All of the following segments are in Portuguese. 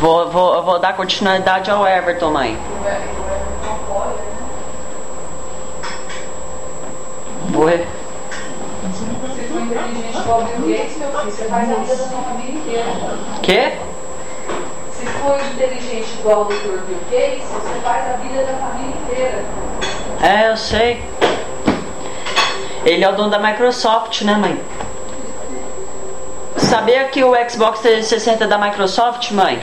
Vou, vou, vou dar continuidade ao Everton, mãe. Vou. Se for inteligente igual Bill Gates, meu filho, você faz a vida da sua família inteira. Quê? Se for inteligente igual o Dr. Bill Gates, você faz a vida da família inteira. É, eu sei. Ele é o dono da Microsoft, né, mãe? Sabia que o Xbox 360 é da Microsoft, mãe?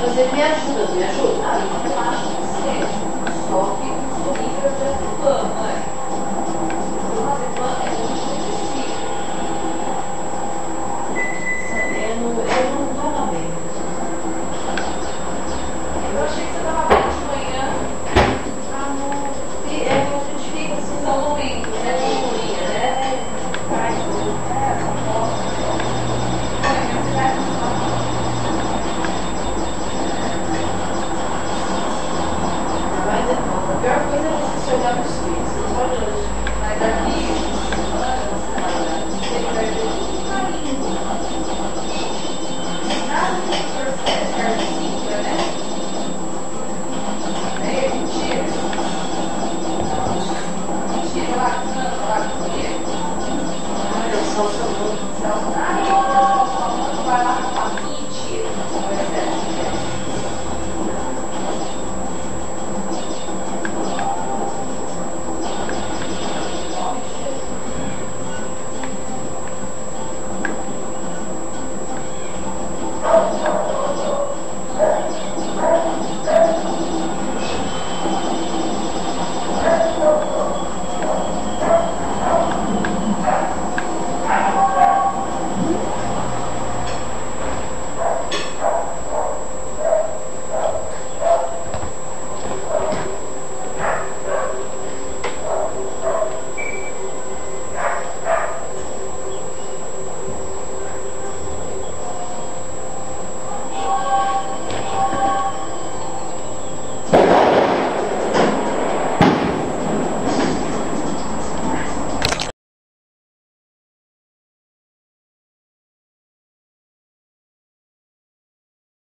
Você me ajuda, me ajuda? Ah, eu acho que você sofre horrível çalışalım.